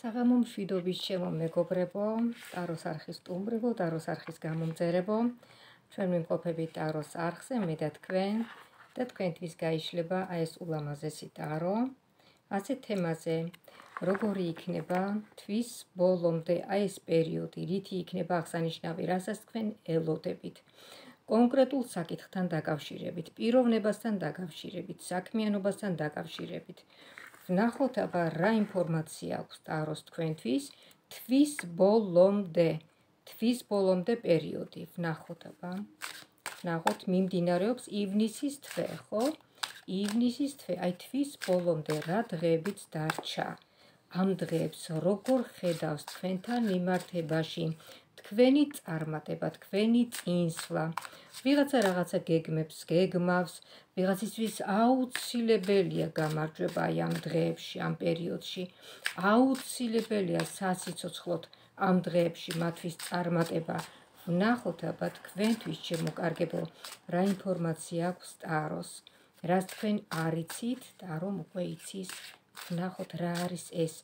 საღამო მშვიდობის ჩემო მეგობრებო, ტაროს არხის სტუმრებო, ტაროს არხის გამომწერებო. ჩვენ მიმყოფებით ტაროს არხზე, მე და თქვენ და თქვენთვის გაიშლება აი ეს ულამაზესი ტარო. ასე თემაზე, როგორი იქნება თვის ბოლომდე აი ეს პერიოდი, რითი იქნება აღსანიშნავი, რასაც თქვენ ელოდებით. კონკრეტულ საკითხთან დაკავშირებით, პიროვნებასთან დაკავშირებით, საქმიანობასთან დაკავშირებით. ნახოთ აბა რა ინფორმაცია აქვს ტაროს თქვენთვის თვის ბოლომდე თვის ბოლომდე პერიოდი. ნახოთ აბა. ნახოთ მიმდინარეობს ივნისის თვე ხო? ივნისის თვე აი თვის ბოლომდე რა დღეებიც დარჩა. ამ დღეებს როგორ ხედავს თქვენთან მიმართებაში თქვენი წარმატება, თქვენი წინსვლა, ვიღაცა რაღაცა გეგმებს, გეგმავს, ვიღაცისთვის აუცილებელია გამარჯვება აი ამ დღეებში, ამ პერიოდში. აუცილებელია სასიცოცხლოდ ამ დღეებში მათთვის წარმატება. ვნახოთ აბა თქვენთვის შემოკარგებო, რა ინფორმაცია აქვს ტაროს. რაც თქვენ არიცით, ტარო უკვე იცის. ვნახოთ რა არის ეს,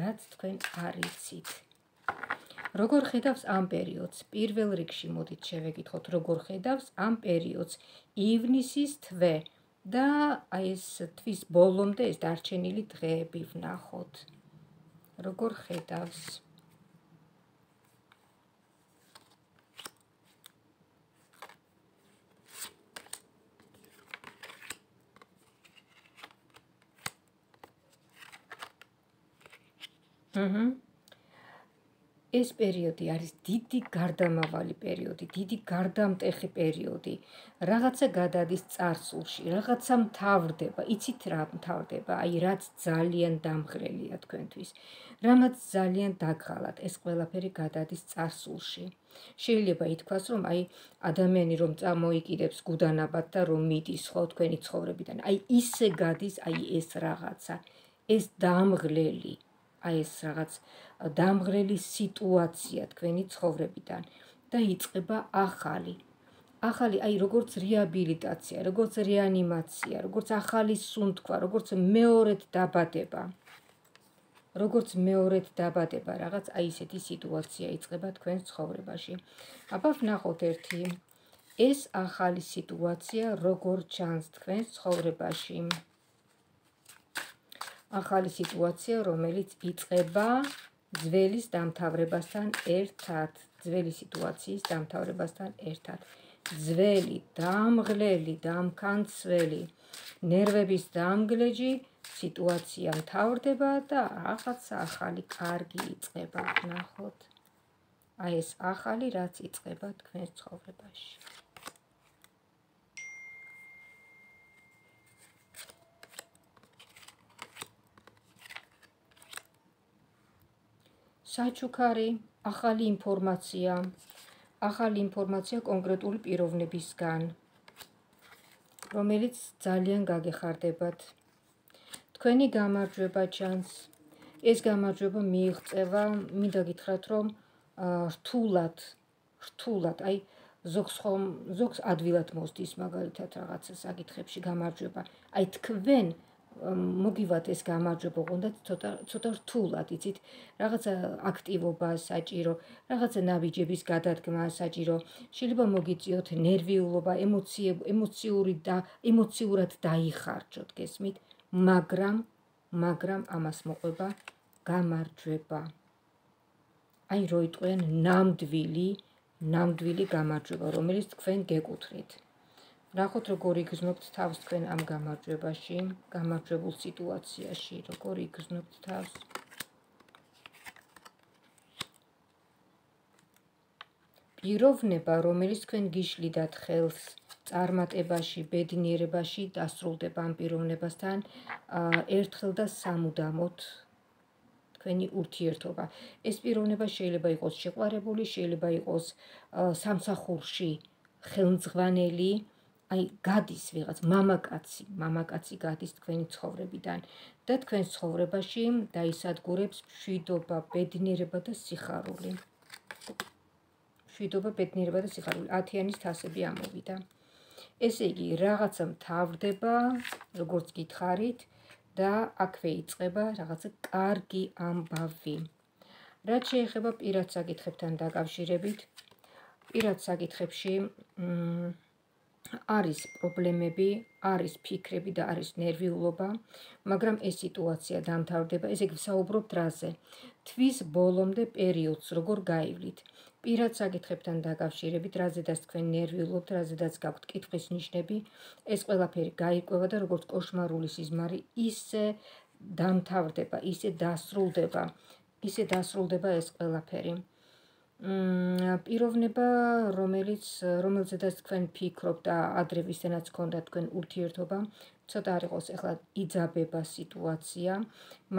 რაც თქვენ არიცით. როგორ ხედავს ამ პერიოდს? პირველ რიგში მოდით შევეკითხოთ, როგორ ხედავს ამ პერიოდს? ივნისის თვე და აი ეს თვის ბოლომდე ეს დარჩენილი დღეები ვნახოთ. როგორ ხედავს? აჰა ეს პერიოდი არის დიდი გარდამავალი პერიოდი, დიდი გარდამტეხი პერიოდი. რაღაცა გადადის царსულში, რაღაცა მთავრდება, იცით რა მთავრდება, აი რაც ძალიან დამღრელია თქვენთვის. რამაც ძალიან დაგღალათ, ეს ყველაფერი გადადის царსულში. შეიძლება ითქვას, რომ აი ადამიანი რომ წამოიკიდებს გუდანაბად და რომ მიდის ხო თქვენი ცხოვრებიდან, აი ისე გადის აი ეს რაღაცა. ეს დამღლელი აი ეს რაღაც დამღრელი სიტუაცია თქვენი ცხოვრებიდან და იწყება ახალი ახალი აი როგორც რეაბილიტაცია, როგორც რეანიმაცია, როგორც ახალი სუნთქვა, როგორც მეორედ დაბადება. როგორც მეორედ დაბადება, რაღაც აი ესეთი სიტუაცია იწყება თქვენ ცხოვრებაში. აბა ვნახოთ ერთი ეს ახალი სიტუაცია როგორ ჩანს თქვენ ცხოვრებაში. ახალი სიტუაცია, რომელიც იწყება ძველის დამთავრებასთან ერთად, ძველი სიტუაციის დამთავრებასთან ერთად. ძველი, დამღლელი, დამკანცველი, ნერვების დამგლეჯი სიტუაცია მთავრდება და რაღაცა ახალი კარგი იწყება, ნახოთ. აი ეს ახალი რაც იწყება თქვენ ცხოვრებაში. საჩუქარი, ახალი ინფორმაცია, ახალი ინფორმაცია კონკრეტული პიროვნებისგან, რომელიც ძალიან გაგეხარდებათ. თქვენი გამარჯვება ჩანს. ეს გამარჯვება მიიღწევა, მინდა გითხრათ, რომ რთულად, რთულად, აი ზოგს ხომ ზოგს ადვილად მოსდის მაგალითად რაღაცა საკითხებში გამარჯვება. აი თქვენ მოგივათ ეს გამარჯობა გონდათ ცოტა ცოტა რთულად იცით? რაღაცა აქტივობა საჭირო რაღაცა ნაბიჯების გადადგმა საჭირო. შეიძლება მოგიწიოთ ნერვიულობა ემოციური და ემოციურად დაიხარჯოთ გესმით? მაგრამ მაგრამ ამას მოყვება გამარჯვება. აი რო იტყვიან ნამდვილი ნამდვილი გამარჯვება რომელიც თქვენ გეკუთვნით ნახოთ როგორ იგრძნობთ თავს თქვენ ამ გამარჯვებაში, გამარჯვებულ სიტუაციაში, როგორ იგრძნობთ თავს. პიროვნება, რომელიც თქვენ გიშლიდათ ხელს წარმატებაში, ბედნიერებაში, დასრულდება ამ პიროვნებასთან ერთხელ და სამუდამოდ თქვენი ურთიერთობა. ეს პიროვნება შეიძლება იყოს შეყვარებული, შეიძლება იყოს სამსახურში ხელმძღვანელი, აი გადის ვიღაც მამაკაცი, მამაკაცი გადის თქვენი ცხოვრებიდან და თქვენ ცხოვრებაში დაისადგურებს მშვიდობა, ბედნიერება და სიხარული. მშვიდობა, ბედნიერება და სიხარული. ათიანის თასები ამოვიდა. ესე იგი, რაღაცა მთავრდება, როგორც გითხარით, და აქვე იწყება რაღაცა კარგი ამბავი. რაც შეეხება პირად საკითხებთან დაკავშირებით, პირად საკითხებში არის პრობლემები, არის ფიქრები და არის ნერვიულობა, მაგრამ ეს სიტუაცია დამთავრდება, ესე იგი ვსაუბრობთ რაზე? თვის ბოლომდე პერიოდს როგორ გაივლით? პირად საკითხებთან დაკავშირებით, რაზედაც თქვენ ნერვიულობთ, რაზედაც გაქვთ კითხვის ნიშნები, ეს ყველაფერი გაიკვევა და როგორც кошмарული სიზმარი ისე დამთავრდება, ისე დასრულდება, ისე დასრულდება ეს ყველაფერი. მ პიროვნება, რომელიც რომელზედაც თქვენ ფიქრობთ ადრე ვისენაც ქონდა თქვენ ურთიერთობა, ცოტა არ იყოს ახლა იძაბება სიტუაცია,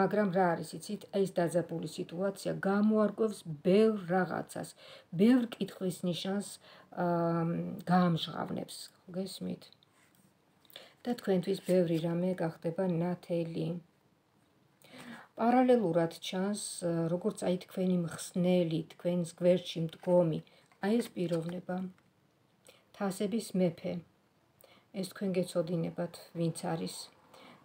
მაგრამ რა არის იცით, ეს დაძაბული სიტუაცია გამოარკვევს ბევრ რაღაცას, ბევრ კითხვის ნიშანს აა გაამჟღავნებს, გესმით? და თქვენთვის ბევრი რამე გახდება ნათელი. პარალელურად ჩანს, როგორც აი თქვენი მხსნელი, თქვენს გვერდში მდგომი, აი ეს პიროვნება. თასების მეფე. ეს თქვენ გეცოდინებათ, ვინც არის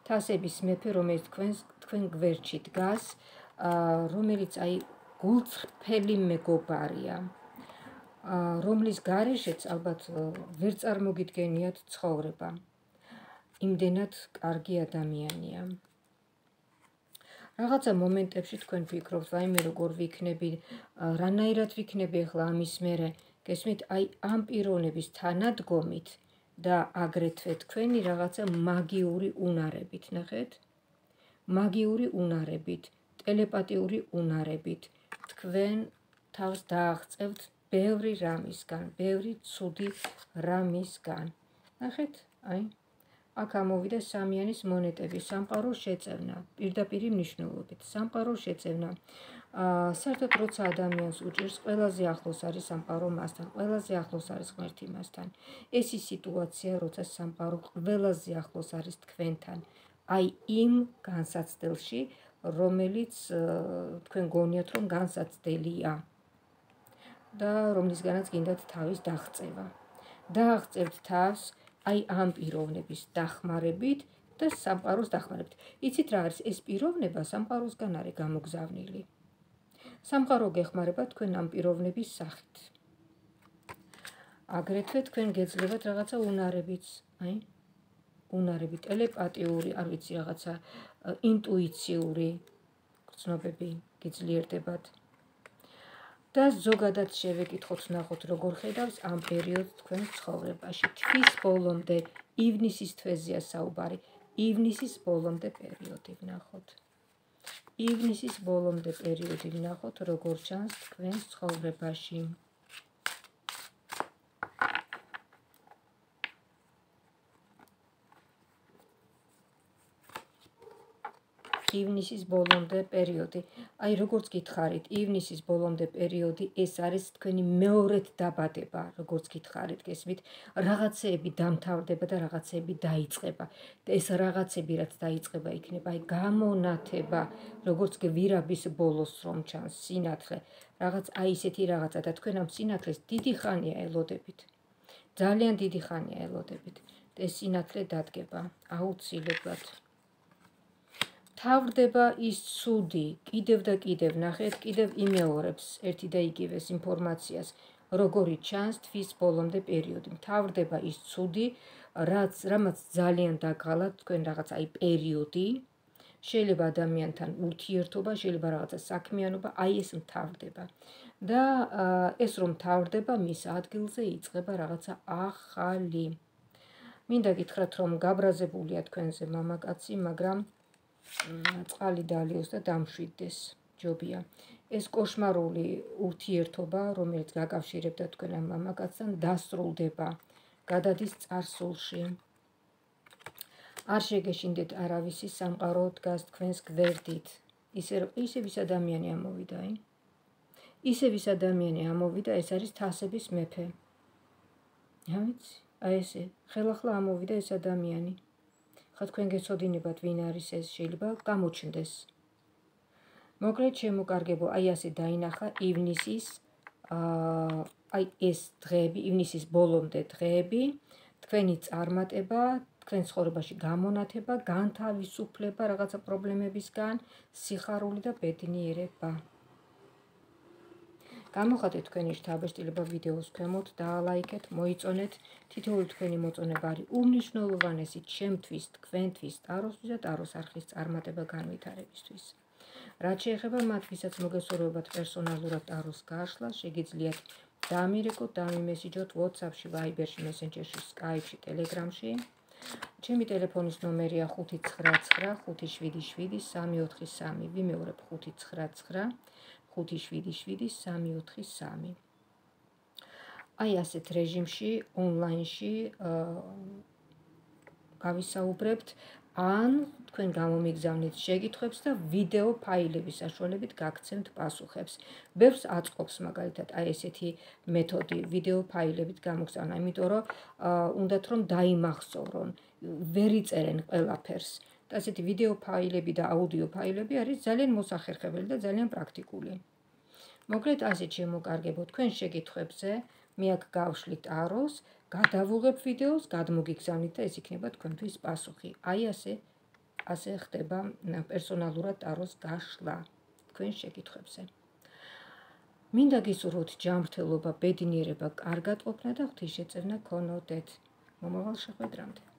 თასების მეფე, რომელიც თქვენს თქვენ გვერდში დგას, რომელიც აი გულწრფელი მეგობარია. რომლის გარეშეც ალბათ ვერ წარმოგიდგენიათ ცხოვრება. იმდენად კარგი ადამიანია. რაღაცა მომენტებში თქვენ ფიქრობთ, ვაიმე როგორ ვიქნები, რანაირად ვიქნები ახლა ამის მერე, გესმით, აი ამ პიროვნების თანადგომით და აგრეთვე თქვენი რაღაცა მაგიური უნარებით, ნახეთ? მაგიური უნარებით, ტელეპათიური უნარებით თქვენ თავს დააღწევთ ბევრი რამისგან, ბევრი ცუდი რამისგან. ნახეთ? აი აქ ამოვიდა სამიანის მონეტები, სამყაროს შეწევნა, პირდაპირი მნიშვნელობით, სამყაროს შეწევნა. საერთოდ როცა ადამიანს უჭირს ყველაზე ახლოს არის სამყარო მასთან, ყველაზე ახლოს არის ღმერთი მასთან. ეს ის სიტუაცია, როცა სამყარო ყველაზე ახლოს არის თქვენთან. აი იმ განსაცდელში, რომელიც თქვენ გონიათ, რომ განსაცდელია და რომლისგანაც გინდათ თავის დაღწევა. დააღწევთ თავს აი ამ პიროვნების დახმარებით და სამყაროს დახმარებით. იცით რა არის ეს პიროვნება სამყაროსგან არის გამოგზავნილი. სამყარო გეხმარება თქვენ ამ პიროვნების სახით. აგრეთვე თქვენ გეძლებათ რაღაცა უნარებიც, აი უნარები ტელეპათიური, არ ვიცი რაღაცა ინტუიციური ცნობები გიძლიერდებათ. და ზოგადად შევეკითხოთ ნახოთ როგორ ხედავს ამ პერიოდს თქვენ ცხოვრებაში. თვის ბოლომდე ივნისის თვეზეა საუბარი. ივნისის ბოლომდე პერიოდი ვნახოთ. ივნისის ბოლომდე პერიოდი ვნახოთ, როგორ ჩანს თქვენს ცხოვრებაში. ივნისის ბოლომდე პერიოდი. აი როგორც გითხარით, ივნისის ბოლომდე პერიოდი ეს არის თქვენი მეორეთ დაბადება, როგორც გითხარით, გესმით, რაღაცეები დამთავრდება და რაღაცეები დაიწყება. და ეს რაღაცები რაც დაიწყება იქნება აი გამონათება, როგორც გვირაბის ბოლოს რომ ჩანს სინათლე, რაღაც აი ესეთი რაღაცა და თქვენ ამ სინათლეს დიდი ხანია ელოდებით. ძალიან დიდი ხანია ელოდებით. ეს სინათლე დადგება აუცილებლად. თავდება ის ცუდი, კიდევ და კიდევ ნახეთ, კიდევ იმეორებს ერთი და იგივეს ინფორმაციას, როგორი ჩანს თვის ბოლომდე პერიოდი. თავდება ის ცუდი, რაც რამაც ძალიან დაგღალა თქვენ რაღაც აი პერიოდი. შეიძლება ადამიანთან ურთიერთობა, შეიძლება რაღაცა საქმიანობა, აი ეს თავდება. და ეს რომ თავდება, მის ადგილზე იწყება რაღაცა ახალი. მინდა გითხრათ, რომ გაბრაზებულია თქვენზე მამაკაცი, მაგრამ წყალი დალიოს და დამშვიდდეს. ჯობია. ეს кошмарული ურთიერთობა, რომელიც გაკავშირებდა თქვენ ამ მამაკაცთან, დასრულდება. გადადის царსულში. არ შეგეშინდეთ არავისი სამყარო დგას თქვენს გვერდით. ისე ისე ვის ადამიანი ამოვიდა, აი? ისე ვის ადამიანი ამოვიდა, ეს არის თასების მეფე. რა ვიცი? აი ესე, ხელახლა ამოვიდა ეს ადამიანი. ხა თქვენ გეცოდინებათ ვინ არის ეს შეიძლება გამოჩნდეს მოკლედ შემოკარგებო აი ასე დაინახა ივნისის აი ეს დღეები ივნისის ბოლომდე დღეები თქვენი წარმატება თქვენ ცხოვრებაში გამონათება, განთავისუფლება რაღაცა პრობლემებისგან, სიხარული და ბედნიერება. გამოხატეთ თქვენი შთაბეჭდილება ვიდეოს ქვემოთ, დაალაიქეთ, მოიწონეთ. თითოეული თქვენი მოწონება არის უმნიშვნელოვანესი ჩემთვის, თქვენთვის, ტაროსთვის და ტაროს არხის წარმატება განვითარებისთვის. რაც შეეხება მათ, ვისაც მოგესურვებათ პერსონალურად ტაროს გაშლა, შეგიძლიათ დამირეკოთ, დამიმესიჯოთ WhatsApp-ში, Viber-ში, Messenger-ში, Skype-ში, Telegram-ში. ჩემი ტელეფონის ნომერია 599777343. ვიმეორებ 599777343. აი ასეთ რეჟიმში, ონლაინში გავისაუბრებთ ან თქვენ გამომიგზავნით შეკითხვებს და ვიდეო ფაილების საშუალებით გაგცემთ პასუხებს. ბევრს აწყობს მაგალითად აი ესეთი მეთოდი ვიდეო ფაილებით გამოგზავნა, იმიტომ რომ უნდათ რომ დაიმახსოვრონ, ვერ იწერენ ყველაფერს. და ასეთი ვიდეო ფაილები და აუდიო ფაილები არის ძალიან მოსახერხებელი და ძალიან პრაქტიკული. მოკლედ ასეთ შემოკარგებო თქვენ შეკითხვებზე მე აქ გავშლით აროს, გადავუღებ ვიდეოს, გადმოგიგზავნით და ეს იქნება თქვენთვის პასუხი. აი ასე ასე ხდება პერსონალურად ტაროს გაშლა თქვენ შეკითხვებზე. მინდა გისურვოთ ჯანმრთელობა, ბედნიერება, კარგად ყოფნა და ღვთის შეწევნა ქონოდეთ. მომავალ შეხვედრამდე.